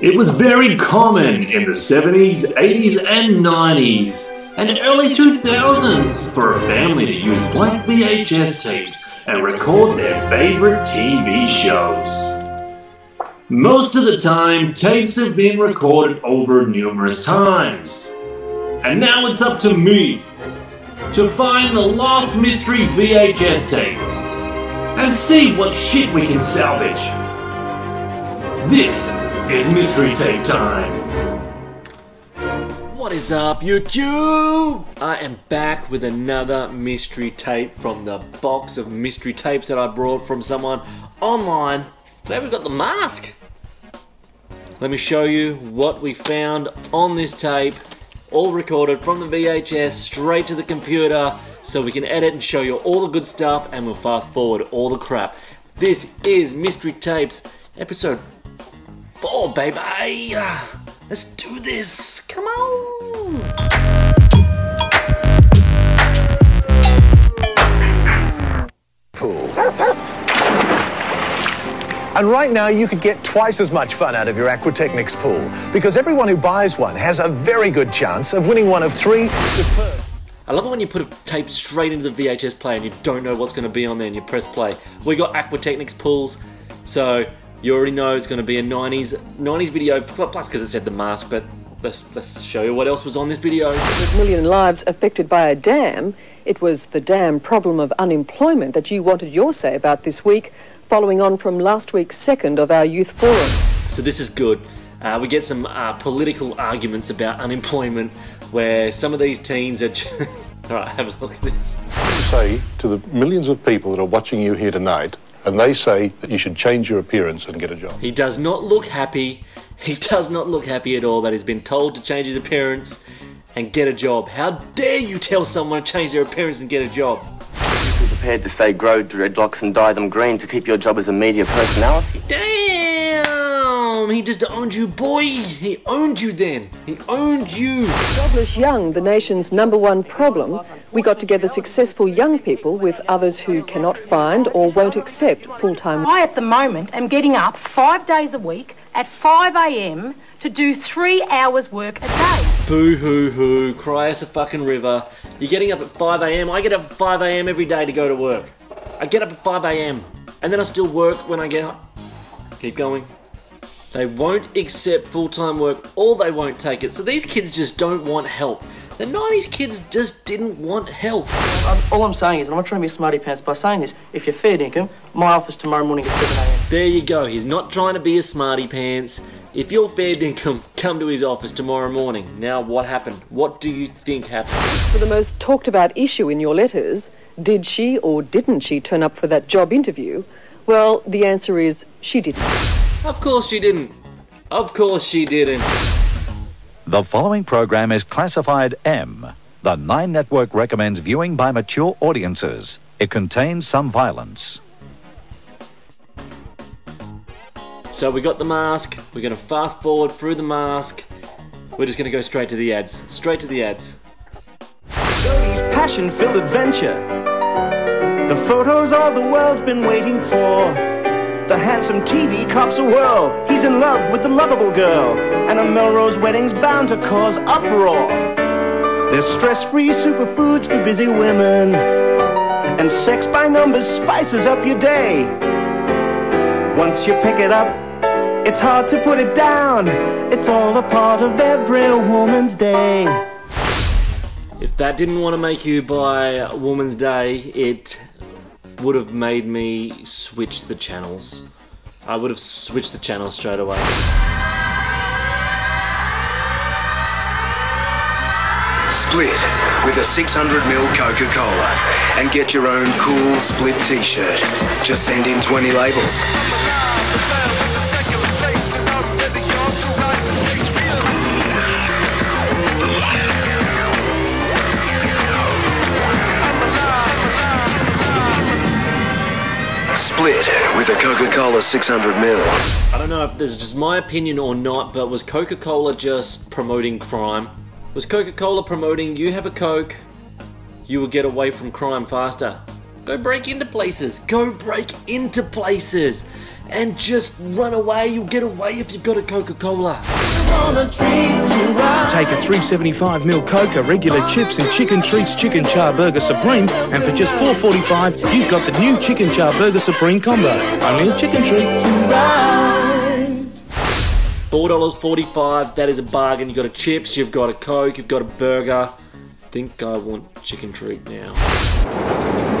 It was very common in the 70s, 80s, and 90s, and early 2000s for a family to use blank VHS tapes and record their favorite TV shows. Most of the time, tapes have been recorded over numerous times. And now it's up to me to find the lost mystery VHS tape and see what shit we can salvage. This is Mystery Tape Time. What is up, YouTube? I am back with another mystery tape from the box of mystery tapes that I brought from someone online. Today we've got the mask. Let me show you what we found on this tape, all recorded from the VHS straight to the computer so we can edit and show you all the good stuff and we'll fast forward all the crap. This is Mystery Tapes, episode four, baby. Let's do this. Come on. pool. And right now, you could get twice as much fun out of your Aquatechnics pool because everyone who buys one has a very good chance of winning one of three superb. I love it when you put a tape straight into the VHS player and you don't know what's going to be on there and you press play. We got Aquatechnics pools, so you already know it's going to be a 90s 90s video, plus because it said the mask, but let's, let's show you what else was on this video. With million lives affected by a dam, it was the damn problem of unemployment that you wanted your say about this week, following on from last week's second of our youth forum. So this is good. Uh, we get some uh, political arguments about unemployment where some of these teens are... Just... All right, have a look at this. say to the millions of people that are watching you here tonight, and they say that you should change your appearance and get a job. He does not look happy. He does not look happy at all that he's been told to change his appearance and get a job. How dare you tell someone to change their appearance and get a job? Be prepared to say grow dreadlocks and dye them green to keep your job as a media personality. Damn! He just owned you, boy! He owned you then! He owned you! Jobless young, the nation's number one problem, we got together successful young people with others who cannot find or won't accept full-time I, at the moment, am getting up five days a week at 5 a.m. to do three hours work a day. Boo hoo hoo, cry as a fucking river. You're getting up at 5am. I get up at 5am every day to go to work. I get up at 5am. And then I still work when I get up. Keep going. They won't accept full time work or they won't take it. So these kids just don't want help. The 90s kids just didn't want help. Um, all I'm saying is, and I'm not trying to be smarty pants by saying this, if you're fair dinkum, my office tomorrow morning at 7 a.m. There you go. He's not trying to be a smarty pants. If you're fair dinkum, come to his office tomorrow morning. Now, what happened? What do you think happened? For the most talked about issue in your letters, did she or didn't she turn up for that job interview? Well, the answer is she didn't. Of course she didn't. Of course she didn't. The following program is classified M. The Nine Network recommends viewing by mature audiences. It contains some violence. So we got the mask. We're going to fast forward through the mask. We're just going to go straight to the ads. Straight to the ads. Joey's passion filled adventure. The photos all the world's been waiting for. The handsome TV cops a whirl. He's in love with the lovable girl. And a Melrose wedding's bound to cause uproar. There's stress free superfoods for busy women. And sex by numbers spices up your day. Once you pick it up, it's hard to put it down. It's all a part of every woman's day. If that didn't want to make you buy Woman's Day, it would have made me switch the channels. I would have switched the channel straight away. Split with a 600ml Coca-Cola and get your own cool Split t-shirt. Just send in 20 labels. Coca-Cola 600ml. I don't know if this is just my opinion or not, but was Coca Cola just promoting crime? Was Coca Cola promoting you have a Coke, you will get away from crime faster. Go break into places. Go break into places. And just run away. You'll get away if you've got a Coca Cola. Take a 375ml Coca, regular chips, and Chicken Treats Chicken Char Burger Supreme, and for just 4.45, you've got the new Chicken Char Burger Supreme combo. Only a chicken treat. $4.45, that is a bargain. You've got a chips, you've got a Coke, you've got a burger. think I want chicken treat now.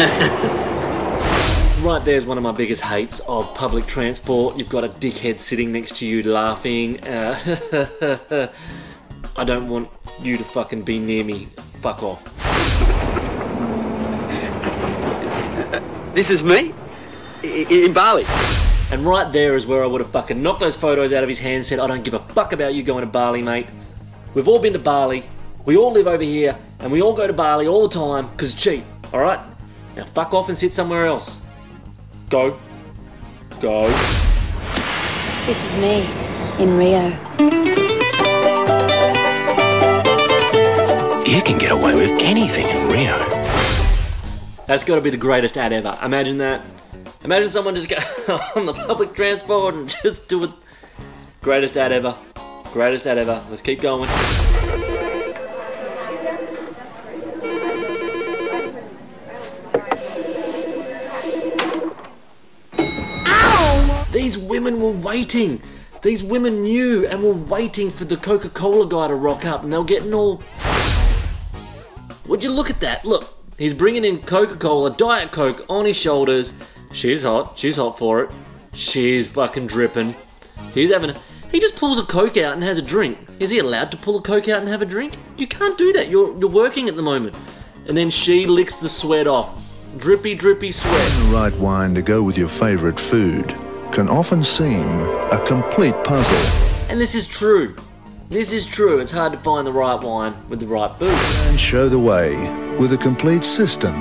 right there's one of my biggest hates of public transport. You've got a dickhead sitting next to you laughing. Uh, I don't want you to fucking be near me. Fuck off. This is me? In Bali? And right there is where I would have fucking knocked those photos out of his hand said, I don't give a fuck about you going to Bali, mate. We've all been to Bali. We all live over here. And we all go to Bali all the time because it's cheap. Alright? Now fuck off and sit somewhere else. Go. Go. This is me in Rio. You can get away with anything in Rio. That's got to be the greatest ad ever. Imagine that. Imagine someone just go on the public transport and just do it. Greatest ad ever. Greatest ad ever. Let's keep going. Women were waiting. These women knew and were waiting for the Coca Cola guy to rock up, and they were getting all. Would you look at that? Look, he's bringing in Coca Cola, Diet Coke on his shoulders. She's hot. She's hot for it. She's fucking dripping. He's having. A, he just pulls a Coke out and has a drink. Is he allowed to pull a Coke out and have a drink? You can't do that. You're you're working at the moment. And then she licks the sweat off. Drippy, drippy sweat. The right wine to go with your favourite food can often seem a complete puzzle. And this is true. This is true. It's hard to find the right wine with the right food. And show the way with a complete system.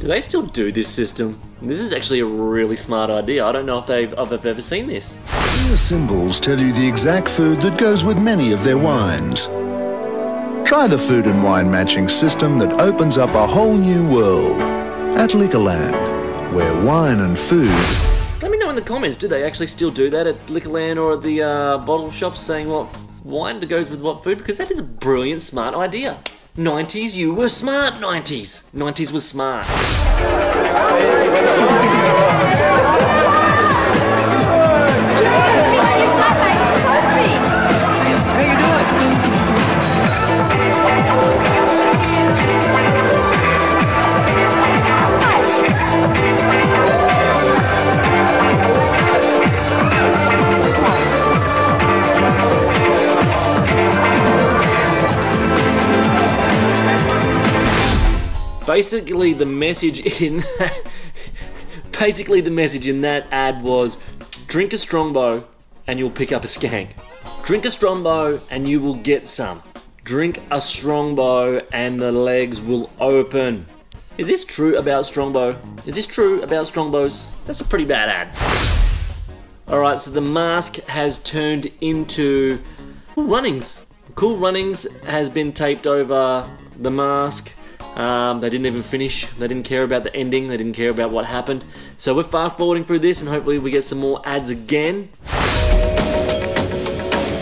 Do they still do this system? This is actually a really smart idea. I don't know if they've if I've ever seen this. Clear symbols tell you the exact food that goes with many of their wines. Try the food and wine matching system that opens up a whole new world at Liquorland, where wine and food Let me know in the comments. Do they actually still do that at Liquorland or at the uh, bottle shops, saying what wine goes with what food? Because that is a brilliant, smart idea. 90s, you were smart. 90s, 90s was smart. Basically, the message in basically the message in that ad was drink a strongbow and you'll pick up a skank. Drink a strongbow and you will get some. Drink a strongbow and the legs will open. Is this true about strongbow? Is this true about strongbows? That's a pretty bad ad. Alright, so the mask has turned into cool runnings. Cool runnings has been taped over the mask. Um, they didn't even finish. They didn't care about the ending. They didn't care about what happened. So we're fast forwarding through this, and hopefully we get some more ads again.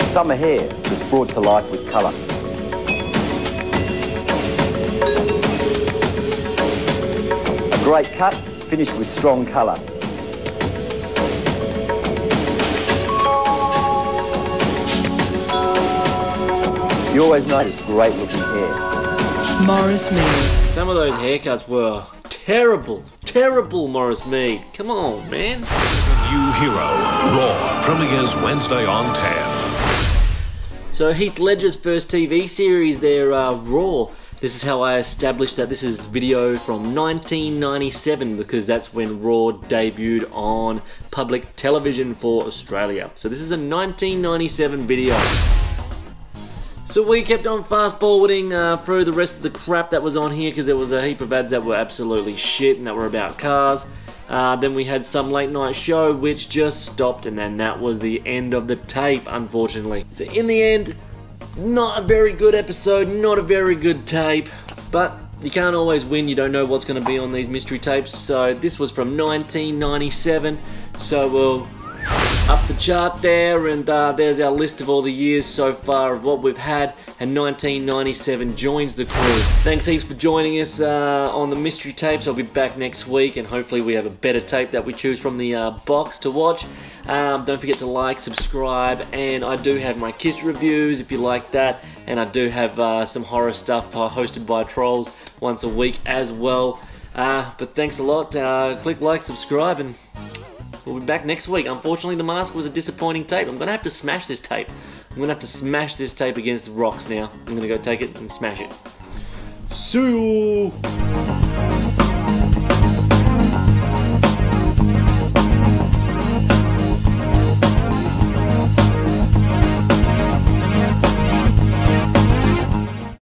Summer hair that's brought to life with colour. A great cut finished with strong colour. You always notice great looking hair. Maurice Meade. Some of those haircuts were terrible, terrible, Maurice Meade. Come on, man. New Hero, Roar, premieres Wednesday on 10. So Heath Ledger's first TV series there, uh, Roar. This is how I established that this is video from 1997 because that's when Roar debuted on public television for Australia. So this is a 1997 video. So we kept on fast forwarding uh, through the rest of the crap that was on here because there was a heap of ads that were absolutely shit and that were about cars. Uh, then we had some late night show which just stopped, and then that was the end of the tape, unfortunately. So, in the end, not a very good episode, not a very good tape, but you can't always win, you don't know what's going to be on these mystery tapes. So, this was from 1997, so we'll up the chart there, and uh, there's our list of all the years so far of what we've had, and 1997 joins the crew. Thanks heaps for joining us uh, on the mystery tapes. I'll be back next week, and hopefully we have a better tape that we choose from the uh, box to watch. Um, don't forget to like, subscribe, and I do have my Kiss reviews if you like that, and I do have uh, some horror stuff uh, hosted by Trolls once a week as well. Uh, but thanks a lot. click like, subscribe, and We'll be back next week. Unfortunately, the mask was a disappointing tape. I'm going to have to smash this tape. I'm going to have to smash this tape against rocks now. I'm going to go take it and smash it. See you!